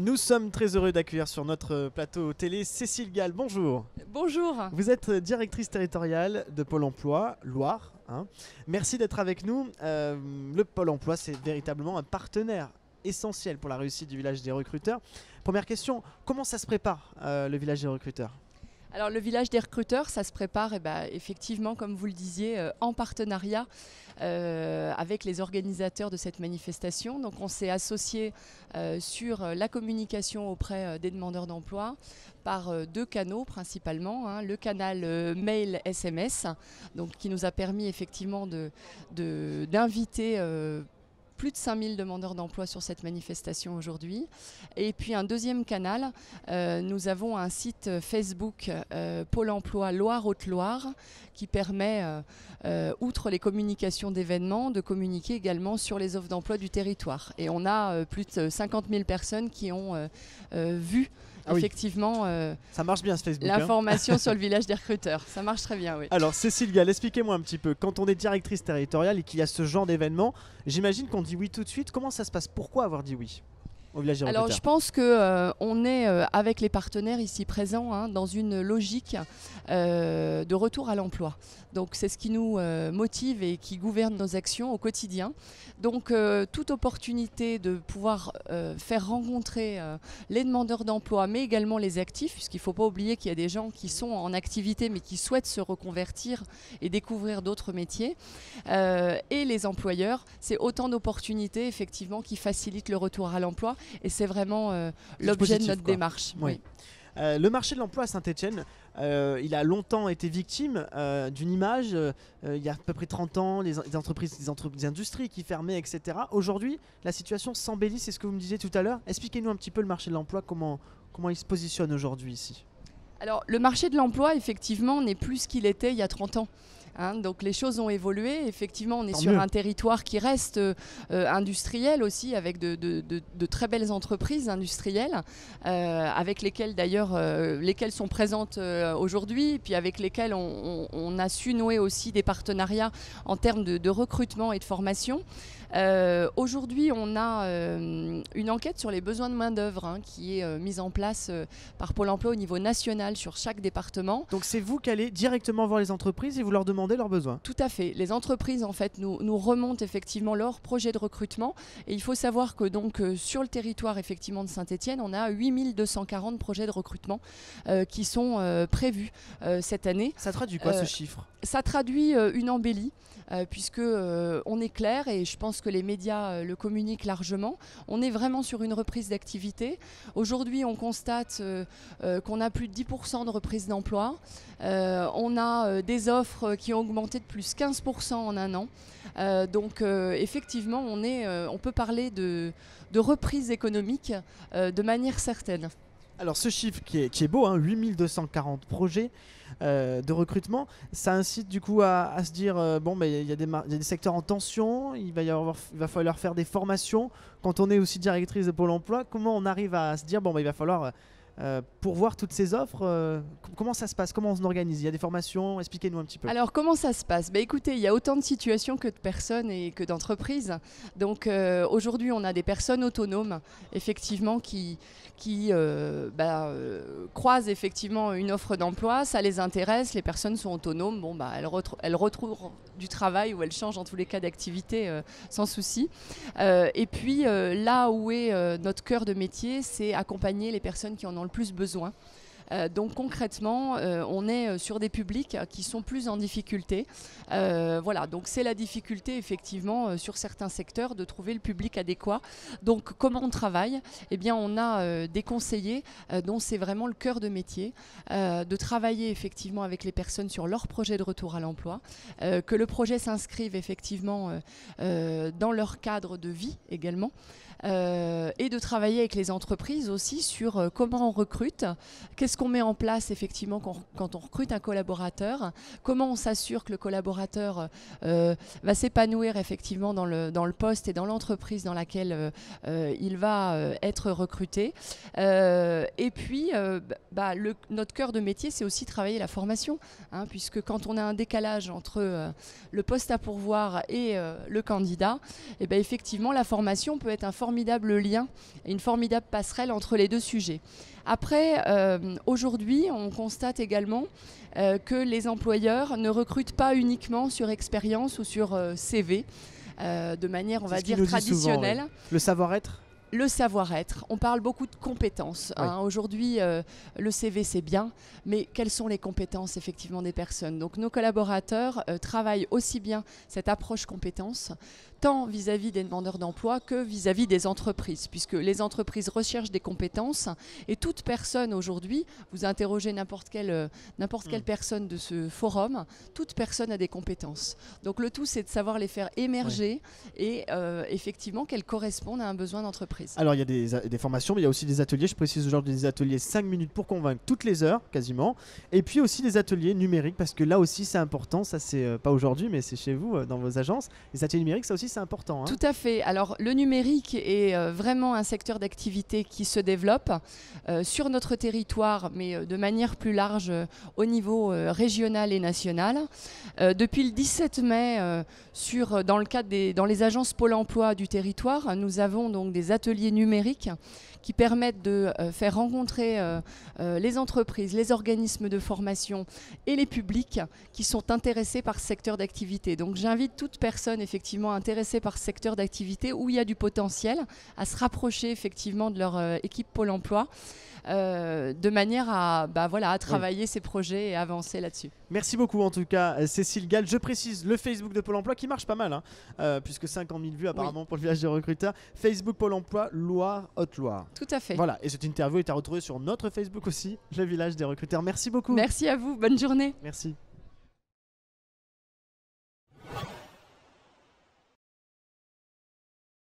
Nous sommes très heureux d'accueillir sur notre plateau télé Cécile Gall. Bonjour. Bonjour. Vous êtes directrice territoriale de Pôle Emploi Loire. hein. Merci d'être avec nous. Euh, le Pôle Emploi, c'est véritablement un partenaire essentiel pour la réussite du village des recruteurs. Première question, comment ça se prépare euh, le village des recruteurs? Alors le village des recruteurs, ça se prépare eh ben, effectivement, comme vous le disiez, euh, en partenariat euh, avec les organisateurs de cette manifestation. Donc on s'est associé euh, sur la communication auprès des demandeurs d'emploi par deux canaux principalement. hein. Le canal mail SMS, qui nous a permis effectivement d'inviter plus de 5000 demandeurs d'emploi sur cette manifestation aujourd'hui. Et puis un deuxième canal, euh, nous avons un site Facebook euh, Pôle emploi Loire-Haute-Loire qui permet, euh, outre les communications d'événements, de communiquer également sur les offres d'emploi du territoire. Et on a plus de 50 000 personnes qui ont vu Ah oui. effectivement euh, Ça marche bien ce Facebook. hein l'information sur le village des recruteurs. Ça marche très bien, oui. Alors Cécile Gall, expliquez-moi un petit peu. Quand on est directrice territoriale et qu'il y a ce genre d'événement, j'imagine qu'on dit oui tout de suite. Comment ça se passe? Pourquoi avoir dit oui? Au village des Alors je pense que euh, on est euh, avec les partenaires ici présents hein, dans une logique euh, de retour à l'emploi. Donc c'est ce qui nous motive et qui gouverne nos actions au quotidien. Donc toute opportunité de pouvoir faire rencontrer les demandeurs d'emploi, mais également les actifs, puisqu'il ne faut pas oublier qu'il y a des gens qui sont en activité mais qui souhaitent se reconvertir et découvrir d'autres métiers, et les employeurs, c'est autant d'opportunités effectivement qui facilitent le retour à l'emploi et c'est vraiment euh, l'objet de notre quoi. démarche. Oui. Euh, le marché de l'emploi à Saint-Etienne, il a longtemps été victime euh, d'une image. euh, euh, il y a à peu près 30 ans, les, les entreprises, les, entre- les industries qui fermaient, etc. Aujourd'hui, la situation s'embellit, c'est ce que vous me disiez tout à l'heure. Expliquez-nous un petit peu le marché de l'emploi, comment, comment il se positionne aujourd'hui ici. Alors le marché de l'emploi effectivement n'est plus ce qu'il était il y a 30 ans. Hein. donc les choses ont évolué. Effectivement, on est Tant sur mieux. un territoire qui reste euh, industriel aussi, avec de, de- de- de très belles entreprises industrielles, euh, avec lesquelles d'ailleurs, euh, lesquelles sont présentes aujourd'hui, puis avec lesquelles on, on- on a su nouer aussi des partenariats en termes de, recrutement et de formation. Aujourd'hui, on a une enquête sur les besoins de main-d'œuvre hein, qui est mise en place par Pôle emploi au niveau national sur chaque département. Donc c'est vous qui allez directement voir les entreprises et vous leur demandez leurs besoins. Tout à fait. Les entreprises en fait nous, nous remontent effectivement leurs projets de recrutement et il faut savoir que donc euh, sur le territoire effectivement de Saint-Étienne, on a 8240 projets de recrutement euh, qui sont euh, prévus euh, cette année. Ça traduit quoi Euh, ce chiffre? Ça traduit euh, une embellie. euh, puisque euh, on est clair et je pense que les médias euh, le communiquent largement. On est vraiment sur une reprise d'activité. Aujourd'hui, on constate euh, euh, qu'on a plus de 10% de reprise d'emploi. Euh, on a euh, des offres qui augmenté de plus 15% en un an. Euh, donc euh, effectivement, on, est, euh, on peut parler de, de reprise économique de manière certaine. Alors ce chiffre qui est, qui est beau, hein, 8240 projets euh, de recrutement, ça incite du coup à, se dire, euh, bon, il y, y a des secteurs en tension, il va, y avoir, il va falloir faire des formations. Quand on est aussi directrice de Pôle Emploi, comment on arrive à se dire, bon, bah, il va falloir pourvoir toutes ces offres euh, Comment ça se passe Comment on s'organise Il y a des formations Expliquez-nous un petit peu. Alors comment ça se passe? Bah, Écoutez, il y a autant de situations que de personnes et que d'entreprises. Donc euh, aujourd'hui, on a des personnes autonomes, effectivement, qui, qui euh, bah, euh, croisent effectivement une offre d'emploi, ça les intéresse, les personnes sont autonomes, bon, bah, elles, elles retrouvent du travail ou elles changent en tous les cas d'activité euh, sans souci. Euh, et puis euh, là où est euh, notre cœur de métier, c'est accompagner les personnes qui en ont le plus besoin. Euh, donc concrètement, euh, on est euh, sur des publics qui sont plus en difficulté. Voilà, donc c'est la difficulté effectivement sur certains secteurs de trouver le public adéquat. Donc comment on travaille? Eh bien, on a des conseillers dont c'est vraiment le cœur de métier, de travailler effectivement avec les personnes sur leur projet de retour à l'emploi, que le projet s'inscrive effectivement dans leur cadre de vie également. et de travailler avec les entreprises aussi sur comment on recrute, qu'est-ce qu'est-ce qu'on met en place effectivement quand, on recrute un collaborateur? Comment on s'assure que le collaborateur euh, va s'épanouir effectivement dans le, dans le poste et dans l'entreprise dans laquelle euh, euh, il va être recruté? Et puis, bah, le, notre cœur de métier, c'est aussi travailler la formation, hein, puisque quand on a un décalage entre le poste à pourvoir et le candidat, et eh ben effectivement, la formation peut être un formidable lien une formidable passerelle entre les deux sujets. Après, euh, aujourd'hui, on constate également euh, que les employeurs ne recrutent pas uniquement sur expérience ou sur euh, CV, de manière, on va dire, traditionnelle. Le savoir-être le savoir-être. On parle beaucoup de compétences. Hein. Aujourd'hui, le CV, c'est bien, mais quelles sont les compétences effectivement des personnes? Donc nos collaborateurs travaillent aussi bien cette approche compétences tant vis-à-vis des demandeurs d'emploi que vis-à-vis des entreprises, puisque les entreprises recherchent des compétences et toute personne aujourd'hui, vous interrogez n'importe quelle, euh, n'importe quelle mm. personne de ce forum, toute personne a des compétences. Donc le tout, c'est de savoir les faire émerger et euh, effectivement qu'elles correspondent à un besoin d'entreprise. Alors il y a des, des, formations, mais il y a aussi des ateliers. Je précise aujourd'hui des ateliers 5 minutes pour convaincre toutes les heures, quasiment. Et puis aussi des ateliers numériques, parce que là aussi c'est important. Ça, c'est euh, pas aujourd'hui, mais c'est chez vous, dans vos agences. Les ateliers numériques, ça aussi, c'est important. Hein. Tout à fait. Alors le numérique est euh, vraiment un secteur d'activité qui se développe euh, sur notre territoire, mais euh, de manière plus large au niveau régional et national. depuis le 17 mai, sur, dans le cadre des dans les agences Pôle Emploi du territoire, nous avons donc des ateliers numériques qui permettent de faire rencontrer les entreprises, les organismes de formation et les publics qui sont intéressés par ce secteur d'activité. Donc j'invite toute personne effectivement intéressée par secteur d'activité où il y a du potentiel à se rapprocher effectivement de leur euh, équipe Pôle emploi. Euh, de manière à, bah, voilà, à travailler ces projets et avancer là-dessus. Merci beaucoup en tout cas euh, Cécile Gall. Je précise le Facebook de Pôle Emploi qui marche pas mal, hein, puisque 50 000 vues apparemment pour le village des recruteurs. Facebook Pôle Emploi Loire Haute-Loire. Tout à fait. Voilà, et cette interview est à retrouver sur notre Facebook aussi, le village des recruteurs. Merci beaucoup. Merci à vous, bonne journée. Merci.